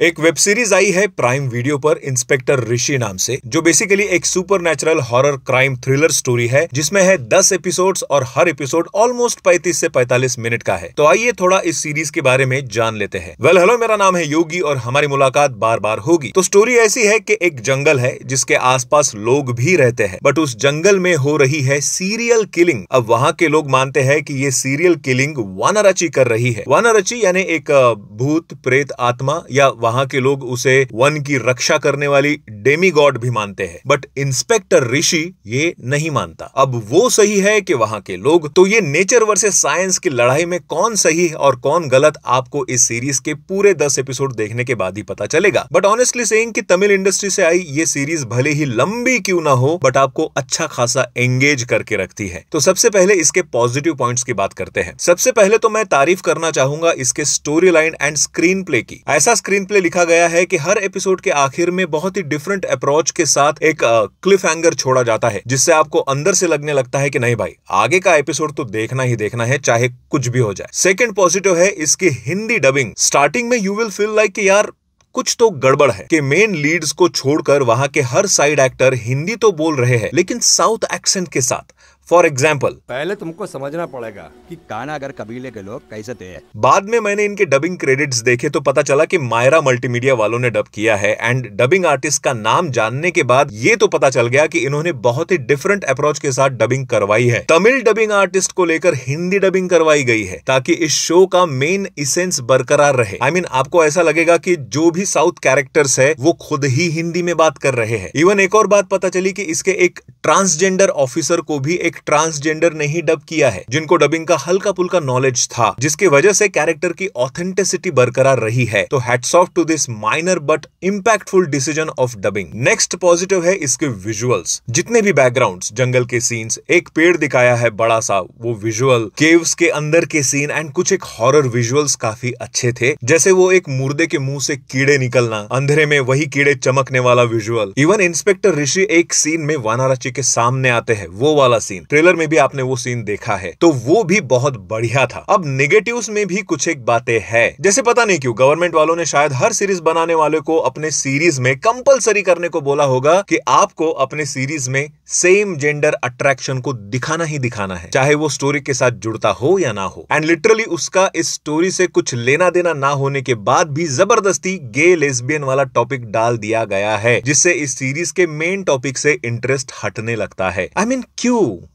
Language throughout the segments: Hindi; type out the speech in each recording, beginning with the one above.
एक वेब सीरीज़ आई है प्राइम वीडियो पर, इंस्पेक्टर ऋषि नाम से, जो बेसिकली एक supernatural horror crime thriller story है, जिसमें है 10 एपिसोड्स और हर एपिसोड ऑलमोस्ट 35 से 45 मिनट का है। तो आइए थोड़ा इस सीरीज़ के बारे में जान लेते हैं। वेल हेलो मेरा नाम है योगी और हमारी मुलाकात बार बार होगी। तो स्टोरी ऐसी है की एक जंगल है, जिसके आसपास लोग भी रहते हैं। बट उस जंगल में हो रही है सीरियल किलिंग अब वहाँ के लोग मानते हैं की ये सीरियल किलिंग वानारची कर रही है। वानारची यानी एक भूत, प्रेत, आत्मा या वहाँ के लोग उसे वन की रक्षा करने वाली डेमी गॉड भी मानते हैं। बट इंस्पेक्टर ऋषि ये नहीं मानता। अब वो सही है कि वहाँ के लोग तो ये नेचर वर्सेस साइंस की लड़ाई में कौन सही और कौन गलत, आपको इस सीरीज़ के पूरे दस एपिसोड देखने के बाद ही पता चलेगा। बट ऑनेस्टली सेइंग कि तमिल इंडस्ट्री से आई, ये सीरीज़ भले ही लंबी क्यों ना हो बट आपको अच्छा खासा एंगेज करके रखती है। तो सबसे पहले इसके पॉजिटिव पॉइंट्स की बात करते हैं। सबसे पहले तो मैं तारीफ़ करना चाहूँगा इसके story line and screen play की। ऐसा स्क्रीन प्ले लिखा गया है कि हर एपिसोड के आखिर में बहुत ही डिफरेंट अप्रोच के साथ एक क्लिफ एंगर छोड़ा जाता है, जिससे आपको अंदर से लगने लगता है कि नहीं भाई, आगे का एपिसोड तो देखना ही देखना है, चाहे कुछ भी हो जाए। सेकेंड पॉजिटिव है इसकी हिंदी डबिंग स्टार्टिंग में यू विल फील लाइक यार, कुछ तो गड़बड़ है कि मेन लीड्स को छोड़कर वहाँ के हर साइड एक्टर हिंदी तो बोल रहे हैं, लेकिन साउथ एक्सेंट के साथ। फॉर एग्ज़ाम्पल पहले तुमको समझना पड़ेगा कि कानागर कबीले के लोग कैसे थे। बाद में मैंने इनके डबिंग क्रेडिट्स देखे तो पता चला कि मायरा मल्टीमीडिया वालों ने डब किया है एंड डबिंग आर्टिस्ट का नाम जानने के बाद ये तो पता चल गया कि इन्होंने बहुत ही डिफरेंट अप्रोच के साथ डबिंग करवाई है। तमिल डबिंग आर्टिस्ट को लेकर हिंदी डबिंग करवाई गई है ताकि इस शो का मेन इसेंस बरकरार रहे। आई I मीन mean, आपको ऐसा लगेगा की जो भी साउथ कैरेक्टर्स है वो खुद ही हिंदी में बात कर रहे हैं। इवन एक और बात पता चली की इसके एक ट्रांसजेंडर ऑफिसर को भी एक ट्रांसजेंडर ने ही डब किया है, जिनको डबिंग का हल्का पुल्का नॉलेज था, जिसकी वजह से कैरेक्टर की ऑथेंटिसिटी बरकरार रही है। तो hats off to this minor but impactful decision of dubbing next positive है इसके विजुअल्स जितने भी बैकग्राउंड्स जंगल के सीन्स एक पेड़ दिखाया है बड़ा सा, वो विजुअल केव्स के अंदर के सीन एंड कुछ एक हॉरर विजुअल्स काफ़ी अच्छे थे, जैसे वो एक मुर्दे के मुँह से कीड़े निकलना, अंधेरे में वही कीड़े चमकने वाला विजुअल इवन इंस्पेक्टर ऋषि एक सीन में वानाराची के सामने आते हैं, वो वाला सीन ट्रेलर में भी आपने वो सीन देखा है। तो वो भी बहुत बढ़िया था। अब नेगेटिव्स में भी कुछ एक बातें है। जैसे पता नहीं क्यों गवर्नमेंट वालों ने शायद हर सीरीज़ बनाने वाले को अपने सीरीज़ में कंपलसरी करने को बोला होगा कि आपको अपने सीरीज़ में सेम जेंडर अट्रैक्शन को दिखाना ही दिखाना है। चाहे वो स्टोरी के साथ जुड़ता हो या ना हो। एंड लिटरली उसका इस स्टोरी से कुछ लेना देना ना होने के बाद भी ज़बरदस्ती गे लेस्बियन वाला टॉपिक डाल दिया गया है, जिससे इस सीरीज़ के मेन टॉपिक से इंटरेस्ट हटने लगता है। आई मीन क्यों?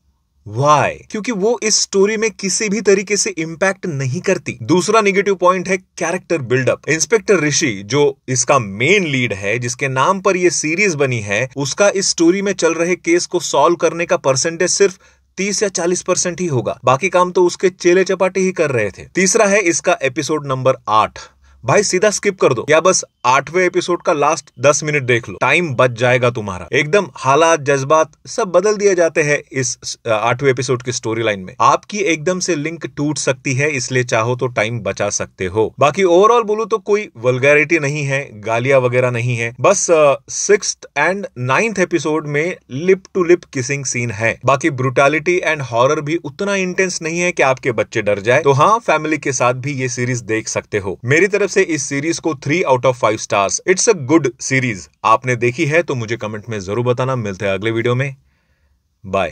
वाई क्योंकि वो इस स्टोरी में किसी भी तरीके से इंपैक्ट नहीं करती। दूसरा निगेटिव पॉइंट है कैरेक्टर बिल्डअप इंस्पेक्टर ऋषि जो इसका मेन लीड है, जिसके नाम पर ये सीरीज़ बनी है, उसका इस स्टोरी में चल रहे केस को सॉल्व करने का परसेंटेज सिर्फ़ तीस या चालीस परसेंट ही होगा। बाकी काम तो उसके चेले चपाटे ही कर रहे थे। तीसरा है इसका एपिसोड नंबर आठ। भाई सीधा स्किप कर दो। या बस आठवें एपिसोड का लास्ट दस मिनट देख लो। टाइम बच जाएगा तुम्हारा। एकदम हालात, जज्बात सब बदल दिए जाते हैं इस आठवें एपिसोड की स्टोरी लाइन में। आपकी एकदम से लिंक टूट सकती है, इसलिए चाहो तो टाइम बचा सकते हो। बाकी ओवरऑल बोलू तो कोई वलगैरिटी नहीं है, गालियाँ वगैरह नहीं है। बस सिक्स एंड नाइन्थ एपिसोड में lip to lip kissing scene है। बाकी ब्रुटैलिटी एंड हॉरर भी उतना इंटेंस नहीं है कि आपके बच्चे डर जाए। तो हाँ फैमिली के साथ भी ये सीरीज़ देख सकते हो। मेरी तरफ़ से इस सीरीज़ को three out of five stars it's a good series आपने देखी है तो मुझे कमेंट में ज़रूर बताना। मिलते हैं अगले वीडियो में। बाय